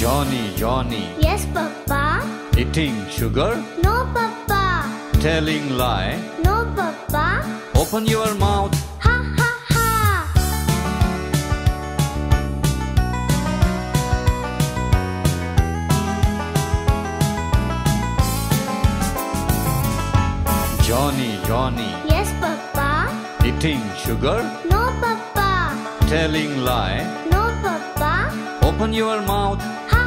Johnny, Johnny, Yes, Papa. eating sugar, No, Papa. telling lie. No, Papa. Open your mouth. Ha ha ha. Johnny, Johnny, Yes, Papa. eating sugar, No, Papa. telling lie. Open your mouth.